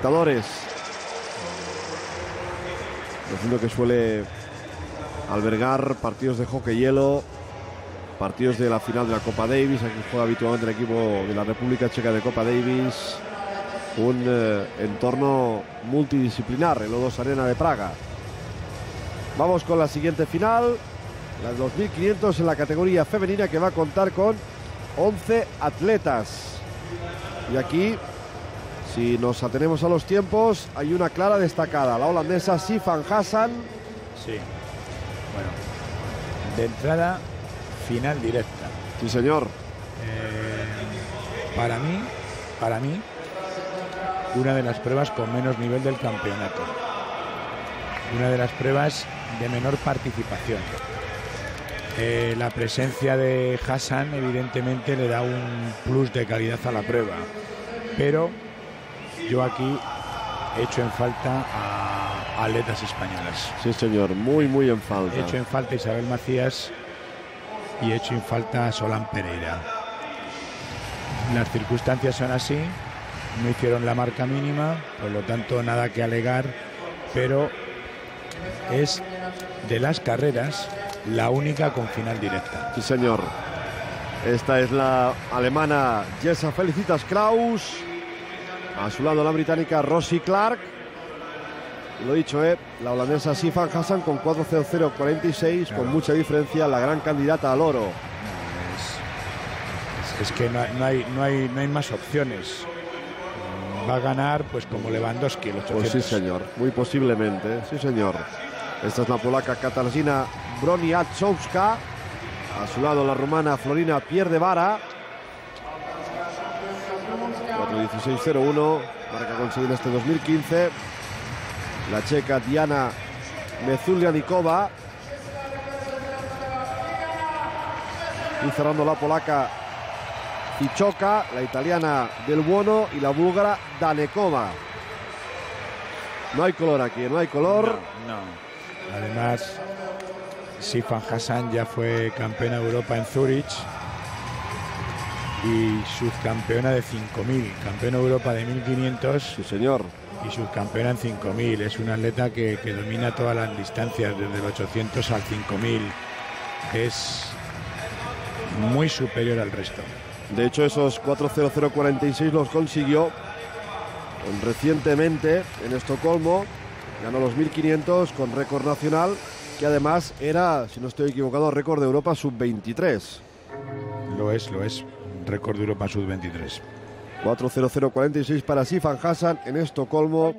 espectadores. Recinto que suele albergar partidos de hockey hielo, partidos de la final de la Copa Davis, aquí juega habitualmente el equipo de la República Checa de Copa Davis, un eh, entorno multidisciplinar, el O2 Arena de Praga. Vamos con la siguiente final, la de 2500 en la categoría femenina que va a contar con 11 atletas. Y aquí, si nos atenemos a los tiempos, hay una clara destacada, la holandesa Sifan Hassan. Sí. Bueno, de entrada, final directa. Sí, señor. Eh, para mí, para mí, una de las pruebas con menos nivel del campeonato. Una de las pruebas de menor participación. Eh, la presencia de Hassan evidentemente le da un plus de calidad a la prueba, pero yo aquí he hecho en falta a atletas españolas. Sí, señor, muy, muy en falta. He hecho en falta a Isabel Macías y he hecho en falta a Solán Pereira. Las circunstancias son así, no hicieron la marca mínima, por lo tanto nada que alegar, pero es de las carreras la única con final directa. Sí, señor. Esta es la alemana Jessa Felicitas Kraus. A su lado la británica Rosie Clark. Lo dicho, ¿eh? la holandesa Sifan Hassan con 4.00.46, Claro. con mucha diferencia, la gran candidata al oro. Es, es que no, hay- no hay, no, hay, no hay más opciones. Va a ganar pues como Lewandowski, los Pues sí, señor, muy posiblemente, sí, señor. Esta es la polaca Katarzyna Broniaczowska. A su lado la rumana Florina Pierdevara. 4.16.01, marca conseguida este 2015. La checa Diana Mezulianikova. Y cerrando la polaca Zichoka, la italiana Del Buono y la búlgara Danekova. No hay color aquí, no hay color. No. Además, Sifan Hassan ya fue campeona de Europa en Zurich y subcampeona de 5.000, campeona de Europa de 1.500 Sí, señor. y subcampeona en 5.000. Es una atleta que, que domina todas las distancias, desde el 800 al 5.000. Es muy superior al resto. De hecho, esos 4.0046 los consiguió recientemente en Estocolmo. Ganó los 1.500 con récord nacional, que además era, si no estoy equivocado, récord de Europa sub-23. Lo es, lo es. Récord de Europa Sub-23. 4.0046 para Sifan Hassan en Estocolmo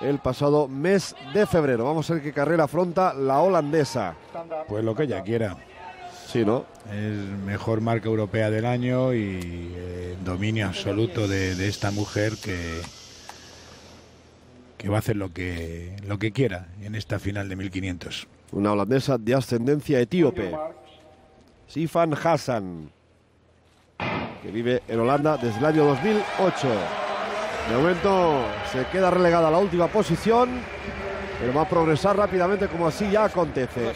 el pasado mes de febrero. Vamos a ver qué carrera afronta la holandesa. Pues lo que ella quiera. Sí, ¿no? Es mejor marca europea del año y eh, dominio absoluto de, de esta mujer que, que va a hacer lo que, lo que quiera en esta final de 1500. Una holandesa de ascendencia etíope. Sifan Hassan, que vive en Holanda desde el año 2008. De momento se queda relegada a la última posición, pero va a progresar rápidamente como así ya acontece.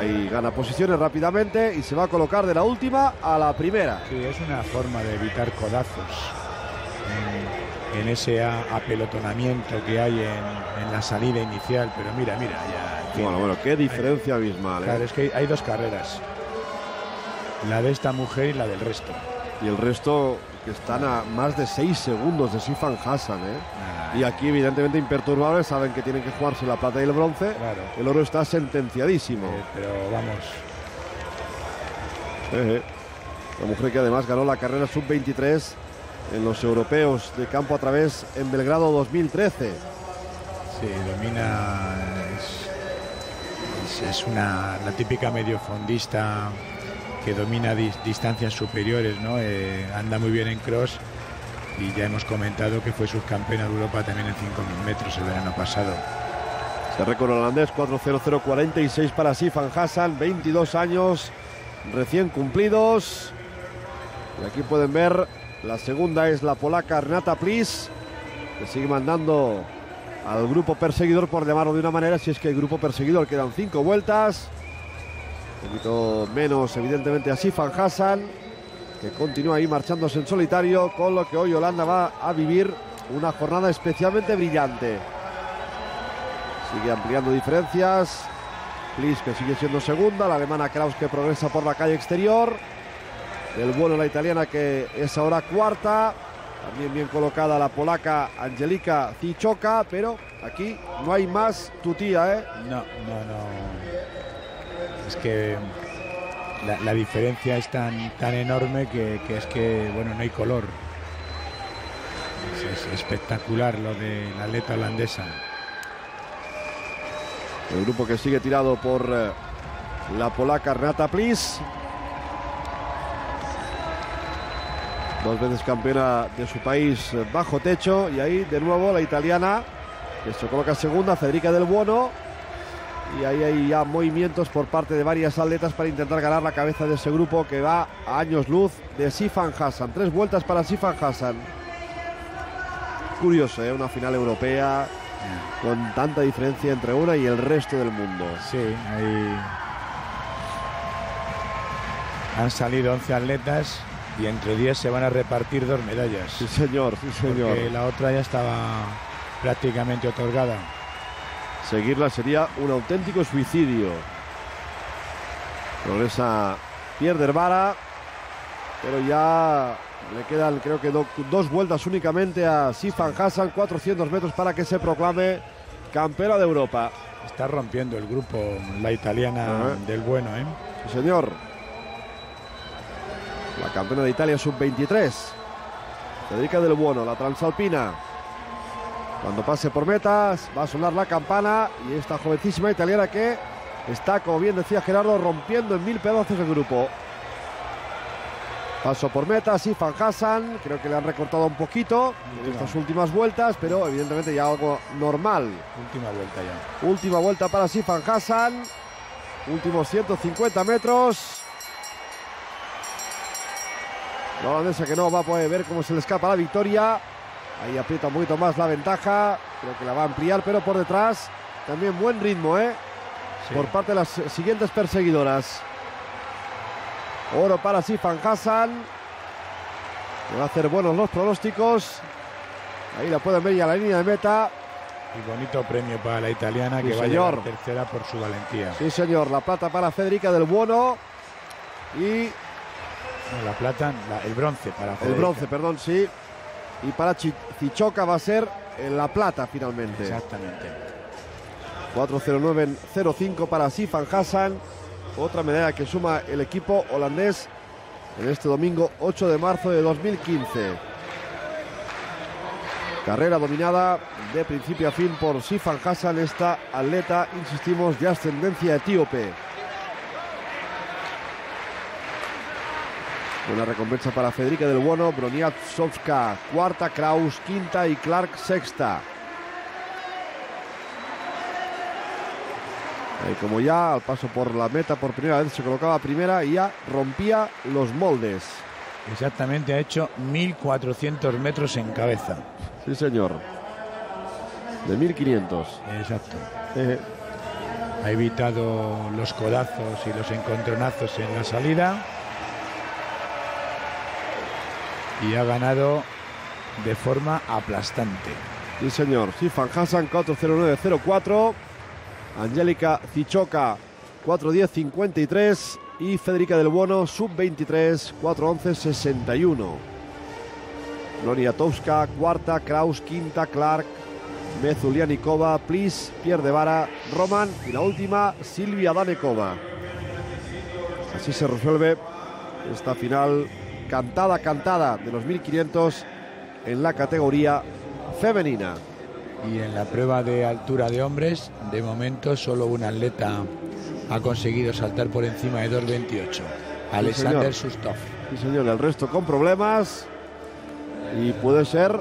Ahí gana posiciones rápidamente y se va a colocar de la última a la primera. Sí, es una forma de evitar codazos en, en ese apelotonamiento que hay en, en la salida inicial. Pero mira, mira, ya. en fin. Bueno, bueno, qué diferencia abismal. ¿eh? Claro, es que hay dos carreras. La de esta mujer y la del resto. Y el resto que están a más de 6 segundos de Sifan Hassan. ¿eh? Y aquí, evidentemente, imperturbables, saben que tienen que jugarse la plata y el bronce. Claro. El oro está sentenciadísimo. Eh, pero vamos, Eh, eh. La mujer que además ganó la carrera sub-23 en los europeos de campo a través en Belgrado 2013. Sí, domina. Es, es- es una, la típica mediofondista que domina dis- distancias superiores, ¿no? Eh, anda muy bien en cross y ya hemos comentado que fue subcampeona de Europa también en 5.000 metros el verano pasado. Se récord holandés 4.0046 para Sifan Hassan, 22 años recién cumplidos. Y aquí pueden ver, la segunda es la polaca Renata Plis, que sigue mandando al grupo perseguidor, por llamarlo de una manera, si es que el grupo perseguidor quedan cinco vueltas. Poquito menos, evidentemente, a Sifan Hassan. que continúa ahí marchándose en solitario, con lo que hoy Holanda va a vivir una jornada especialmente brillante. Sigue ampliando diferencias. Plis que sigue siendo segunda, la alemana Kraus que progresa por la calle exterior. El bueno la italiana que es ahora cuarta. También bien colocada la polaca Angelika Zichoka, pero aquí no hay más tutía, ¿eh? No, no, no. Es que la, diferencia es tan, tan enorme que, es que, bueno, no hay color. Es, es espectacular lo de la atleta holandesa. El grupo que sigue tirado por eh, la polaca Renata Plis. Dos veces campeona de su país eh, bajo techo. Y ahí de nuevo la italiana que se coloca segunda, Federica del Buono. Y ahí hay ya movimientos por parte de varias atletas para intentar ganar la cabeza de ese grupo que va a años luz de Sifan Hassan. Tres vueltas para Sifan Hassan. Curioso, ¿eh? una final europea con tanta diferencia entre una y el resto del mundo. Sí, ahí han salido 11 atletas y entre 10 se van a repartir dos medallas. Sí, señor, sí, señor. Porque la otra ya estaba prácticamente otorgada. Seguirla sería un auténtico suicidio. Progresa Pierre Vara, pero ya le quedan creo que do- dos vueltas únicamente a Sifan Hassan, 400 metros para que se proclame campeona de Europa. Está rompiendo el grupo la italiana del bueno, ¿eh? Sí, señor. La campeona de Italia sub-23. Federica del Buono, la transalpina. Cuando pase por metas, va a sonar la campana y esta jovencísima italiana que está, como bien decía Gerardo, rompiendo en mil pedazos el grupo. Paso por metas, Ifan Hassan, creo que le han recortado un poquito en estas últimas vueltas, pero evidentemente ya algo normal. Última vuelta ya. Última vuelta para Sifan Hassan. Últimos 150 metros. La holandesa que no va a poder ver cómo se le escapa la victoria. Ahí aprieta un poquito más la ventaja. Creo que la va a ampliar, pero por detrás también buen ritmo, ¿eh? Sí. Por parte de las siguientes perseguidoras. Oro para Sifan Hassan. Va a hacer buenos los pronósticos. Ahí la pueden ver ya a la línea de meta. Y bonito premio para la italiana Sí, que va a señor. llegar tercera por su valentía. Sí, señor. La plata para Federica del Buono. Y No, la plata, la- el bronce para el Federica. bronce, perdón, sí. Y para Zichoka va a ser en la plata finalmente. Exactamente. 4.09.05 para Sifan Hassan. Otra medalla que suma el equipo holandés en este domingo 8 de marzo de 2015. Carrera dominada de principio a fin por Sifan Hassan, esta atleta, insistimos, de ascendencia etíope. Buena recompensa para Federica del Buono, Broniatsovska cuarta, Kraus quinta y Clark sexta. Ahí como ya al paso por la meta por primera vez se colocaba primera y ya rompía los moldes. Exactamente, ha hecho 1.400 metros en cabeza. Sí, señor. De 1500. Exacto. Eh, Ha evitado los codazos y los encontronazos en la salida. Y ha ganado de forma aplastante. sí, señor. Sifan Hassan 40904. Angélica Zichoka 41053. Y Federica del Buono sub-23 41161. Gloria Towska cuarta, Kraus quinta, Clark, Mezulianikova, Plis, Pierre de Vara, Roman y la última Silvia Danekova. Así se resuelve esta final cantada, cantada de los 1500 en la categoría femenina. Y en la prueba de altura de hombres, de momento solo un atleta ha conseguido saltar por encima de 2.28. Alexander. Sustov. Sí, señor, el resto con problemas y puede ser